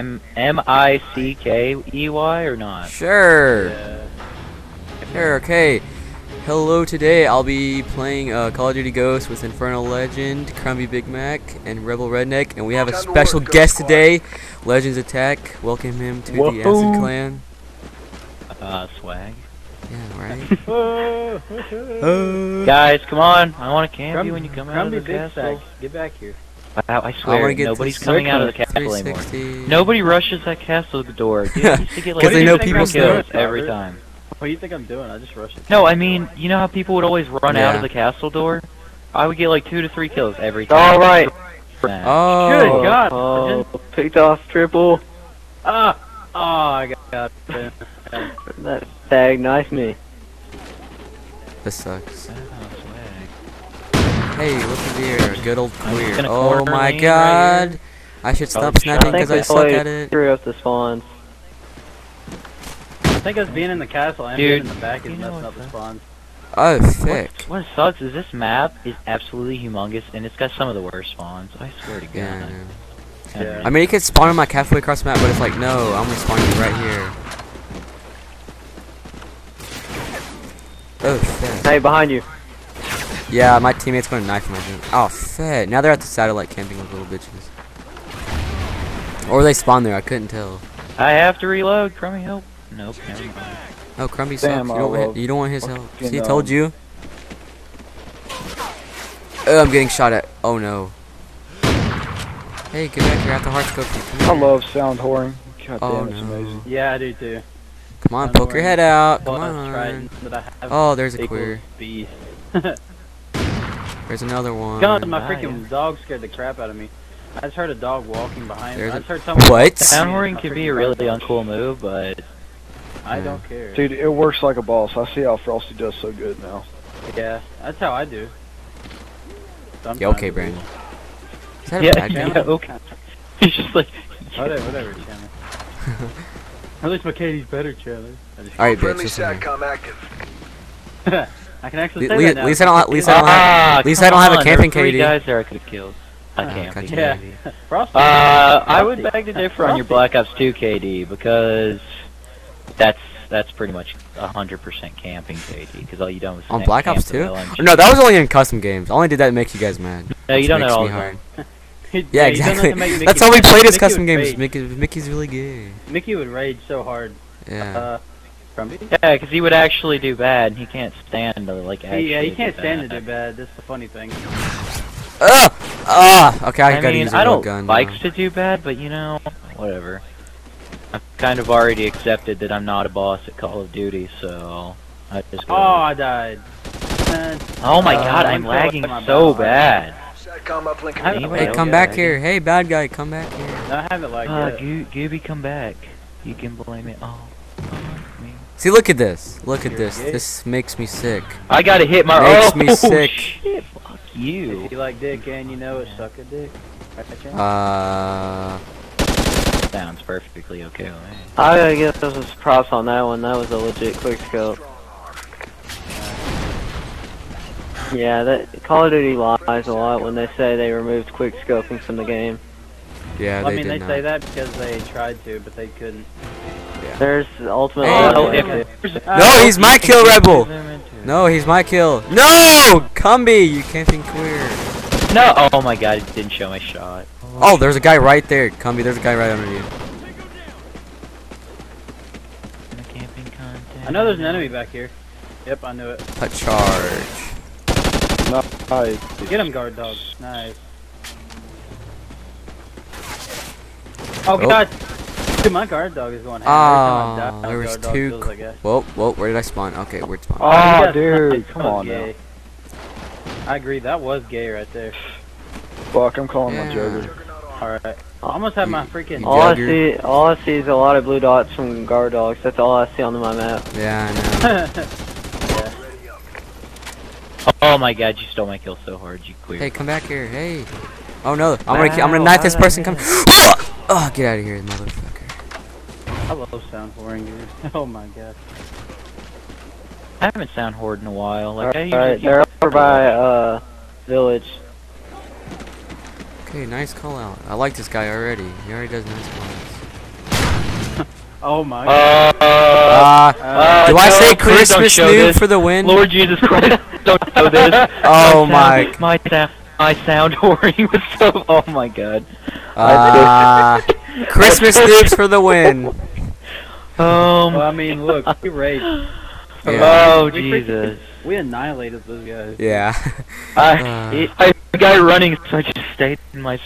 M M I C K E Y or not? Sure. Yeah. Sure. Okay. Hello. Today I'll be playing uh, Call of Duty Ghosts with Infernal Legend, Crumby Big Mac, and Rebel Redneck, and we have a special guest today, Legends Attack. Welcome him to the Acid Clan. Uh, swag. Yeah. Right. Uh, Guys, come on! I want to camp Crum- you when you come out of Crumby the castle. Get back here. Wow, I I swear, want to get nobody's coming out of the castle anymore. Nobody rushes that castle door. Dude, I used to get like 'Cause they know people kills still- every time. What do you think I'm doing? I just rushed it. No, I mean, you know how people would always run out of the castle door? I would get like two to three kills every time. All right. Match. Oh. Good God. Oh, picked off triple. Ah! Oh, I got, got. That tag knife me. This sucks. Oh, swag. Hey, look at here, good old queer. Oh my lane right god. I should Oh, stop snapping because I we suck at it. screw up the spawns. I think us being in the castle and Dude, being in the back is you know messing up what, the spawns. Oh, What, thick. what sucks is this map is absolutely humongous and it's got some of the worst spawns. I swear to God. Yeah, I know. Yeah. I mean, you could spawn them like halfway across the map, but it's like, no, I'm gonna spawn you right here. Oh, shit. Hey, behind you. Yeah, my teammate's gonna knife my dude. Oh, fed. Now they're at the satellite camping with little bitches. Or they spawn there, I couldn't tell. I have to reload. Crummy, help. Nope, never mind. Oh, Crumby sucks. Damn, You don't, want, love you don't want his help. fucking, See, um, told you. Oh, I'm getting shot at. Oh, no. Hey, get back here. I have to hardscope you. I here. love sound whoring. God Oh, damn, it's no. amazing. Yeah, I do too. Come on, I'm poke your head out. Come on. Trident that I have Oh, there's a queer. speed. There's another one. God, my Ah, freaking dog scared the crap out of me. I just heard a dog walking behind me. There's I a- just heard someone. What? Sound My whoring could be a really dog. uncool move, but I don't care. Dude, it works like a boss. I see how Frosty does so good now. Yeah, that's how I do. Yeah, okay, Brandon. Is that a yeah, bad yeah, okay. He's just like, Whatever, whatever, Chandler. At least my KD's better, Chandler. Alright, bitch. Friendly Listen. SATCOM active. I can actually Le- say le- that now. at least I don't. At least I don't have. at least I don't have a on, there camping were three KD. guys there I could have killed. A Oh, camping gotcha. Yeah. KD. Frosty. Uh, I would beg to differ on your Black Ops 2 KD because that's that's pretty much hundred percent camping KD because all you done was On Black Ops 2? No, that was only in custom games. I only did that to make you guys mad. No, you don't makes know all hard. time. Yeah, you that exactly. make That's all we mad. played as custom games. Mickey, Mickey's really gay. Mickey would rage so hard. Yeah. Uh, from Yeah, because he would actually do bad, and he can't stand to like actually. He, yeah, he can't stand to do bad. That's the funny thing. Ugh! Ah! Okay, I, I, gotta mean, use a I real don't gun. like to do bad, but you know, whatever. I've kind of already accepted that I'm not a boss at Call of Duty, so I just. Oh, Go I died. Oh my uh, god, one I'm lagging so battle. bad. SATCOM uplink I- immediately. Hey, come back here. Hey, bad guy, come back here. no, I haven't like Uh, yet. Goo- Gooby, come back. You can blame it all on me. See, look at this. Look at You're this. gay? This makes me sick. I gotta hit my. Makes oh, me sick. Shit, fuck you. If you like dick and you know it, suck a dick. Right, Uh. Sounds perfectly okay with me. I gotta give us some props on that one. That was a legit quick scope. Yeah, that Call of Duty lies a lot when they say they removed quick scoping from the game. Yeah, Well, I mean, did they not. say that because they tried to, but they couldn't. There's ultimate. Hey, Warfare, Well, if too. Uh, no, he's my kill rebel. Zoom into it. No, he's my kill. No! Cumby, you camping queer. No! Oh my god, it didn't show my shot. Oh, there's a guy right there. Cumby, there's a guy right under you. The camping content. I know there's an enemy back here. Yep, I knew it. A charge. Nice. Get him, guard dog. Nice. Oh, Oh. god! Dude, my guard dog is going ham. Ah, Every time I die, there was two feels like a- Whoa, whoa, where did I spawn? Okay, where'd spawn? Oh, Yeah, dude, come was on now. I agree, that was gay right there. Fuck, I'm calling my Yeah. Joker. Alright. I almost have my freaking. All I see, all I see is a lot of blue dots from guard dogs. That's all I see on my map. Yeah, I know. Oh my god, you stole my kill so hard, you queer. Hey, come back here. Hey. Oh no, I'm gonna, I'm gonna knife this person. Come. Oh, get out of here, motherfucker. I love sound whoring, dude. Oh my god. I haven't sound whored in a while. Like, I usually Alright, keep- they're over by uh village. Okay, nice call out. I like this guy already. He already does nice call outs. Oh my. Uh, Uh, uh, do I say Christmas show noob for the win? Lord Jesus Christ, don't show this. Oh my. my- Sound, my sound, my sound whoring was so. Oh my god. Uh, Christmas noobs for the win. Um. well, I mean, look, we raped. Yeah. Oh We freaking- Jesus. We annihilated those guys. Yeah. I, Uh. I, the guy running, so I just stayed in my